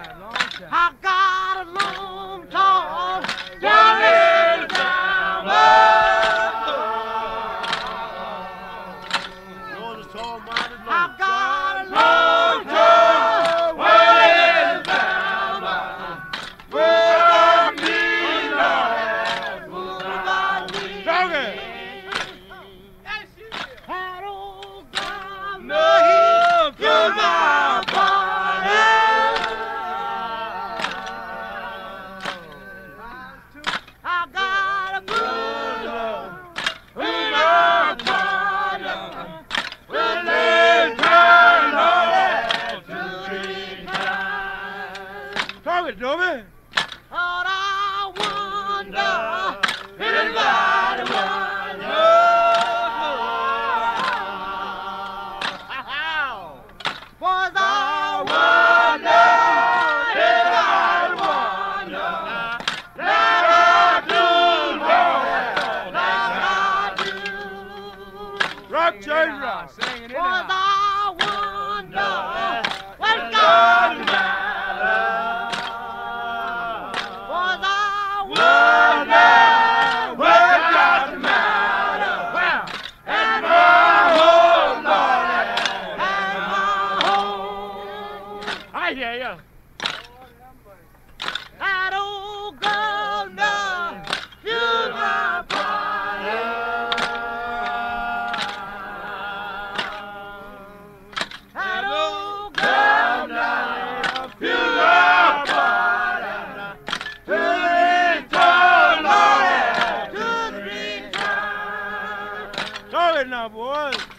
I got a long talk down in town. I've got Doby? All I wonder, wonder? Was I wonder? Rock, Rock. Singing it out. Jawohl!